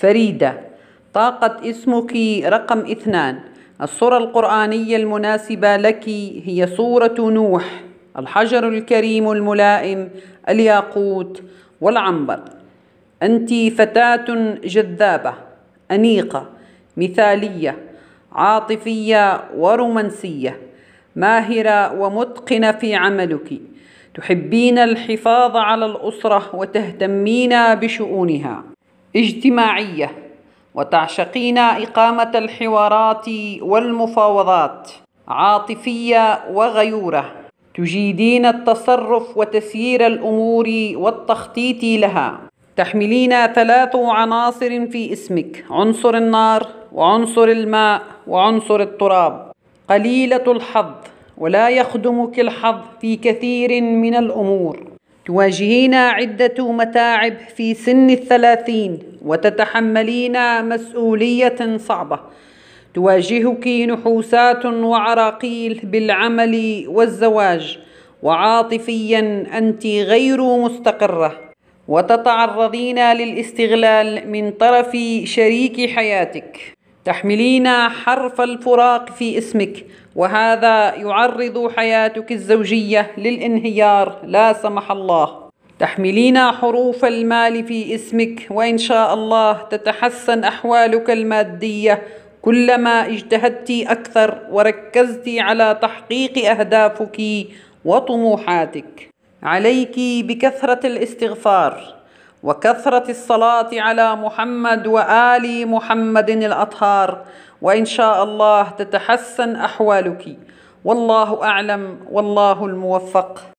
فريدة. طاقة اسمك رقم اثنان. الصورة القرآنية المناسبة لك هي صورة نوح الحجر الكريم الملائم الياقوت والعنبر. أنت فتاة جذابة أنيقة مثالية عاطفية ورومانسية ماهرة ومتقنة في عملك. تحبين الحفاظ على الأسرة وتهتمين بشؤونها. اجتماعية وتعشقين إقامة الحوارات والمفاوضات عاطفية وغيورة تجيدين التصرف وتسيير الأمور والتخطيط لها. تحملين ثلاث عناصر في اسمك عنصر النار وعنصر الماء وعنصر التراب. قليلة الحظ ولا يخدمك الحظ في كثير من الأمور. تواجهين عدة متاعب في سن الثلاثين وتتحملين مسؤولية صعبة. تواجهك نحوسات وعراقيل بالعمل والزواج. وعاطفيا أنت غير مستقرة. وتتعرضين للاستغلال من طرف شريك حياتك. تحملين حرف الفراق في اسمك وهذا يعرض حياتك الزوجية للانهيار لا سمح الله. تحملين حروف المال في اسمك وإن شاء الله تتحسن أحوالك المادية. كلما اجتهدت أكثر وركزت على تحقيق أهدافك وطموحاتك. عليك بكثرة الاستغفار. وكثرة الصلاة على محمد وآل محمد الأطهار وإن شاء الله تتحسن أحوالك. والله أعلم والله الموفق.